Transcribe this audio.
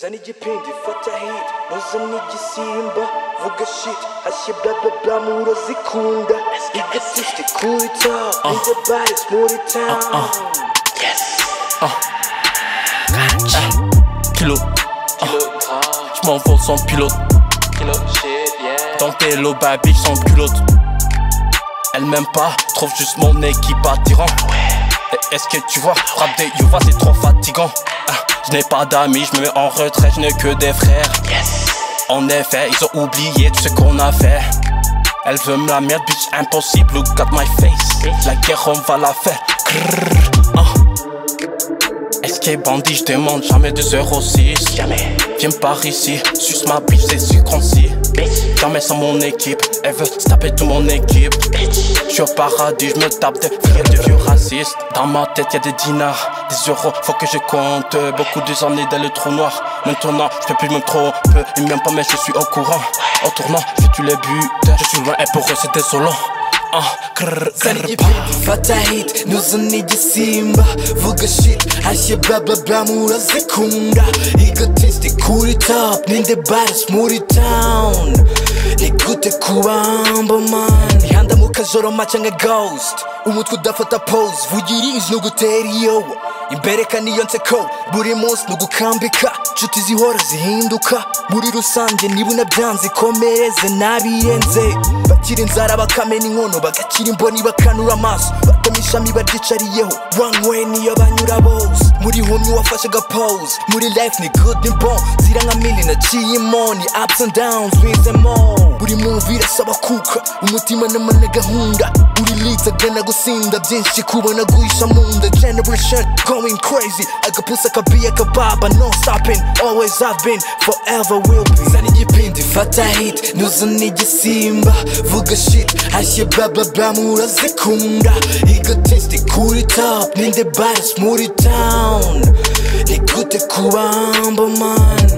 zana igipindi fata hit ntuzane igisimba vuga shit. Hashye bla bla bla muro zikunda. Igatiste kuri top the baddest muri town Kilo, je m'envole sans pilote. Dans tes lots, baby, sans culotte. Elle m'aime pas, trouve juste mon équipe attirant. Et Est-ce que tu vois, frappe de Yuva, c'est trop fatigant. Ah, Je n'ai pas d'amis, je me mets en retrait, je n'ai que des frères. En effet, ils ont oublié tout ce qu'on a fait. Elle veut me la merde, bitch, impossible, look at my face. La guerre, on va la faire. Ah. Escape bandit, je demande jamais de 06 Jamais Viens par ici, suce ma bitch, c'est sucrancy Jamais sans mon équipe, elle veut taper toute mon équipe. Je suis au paradis, je me tape des frères de vieux racistes. Dans ma tête y'a des dinars, des euros, faut que je compte. Beaucoup de années dans le trou noir. Maintenant, je peux plus me tromper Ils m'aiment pas mais je suis au courant. Au tournant, je tue les buts Je suis loin et pour eux c'est désolant Ah, fata hit ntuzane igisimba vuga shit hashye bla bla bla muro zikunda igatiste kuri top in the baddest muri town. Ni gute kubamba man. Ihanda mu kajoro maca nka ghost umutwe udafata pose vugira izi nugutera iyo imbereka niyo nseko buri munsi nugukambika nshuti zihora zihinduka muri rusange niba unabyanze komereze nabirenze bakira inzara bakamena inkono bagakira imboni bakanura amaso. Batema ishami baryicariyeho way niyo banyura bose. Muri homyi wafashe agapose muri life ni good ni bon zira nka mili naciyemo ni ups and downs wizemo buri muntu irasaba kuka umutima n'amana gahunda. Uri leads agana gusinda byinshi kubona guhisha mu nda. Generation going crazy agapusa kabiya kababa no stopping. Always have been forever will be. Zana igipindi fata hit. Ntuzane igisimba vuga shit. Hashye bla bla bla murazikunda igatiste kuri top in the baddest muri town. Ni gute kubamba man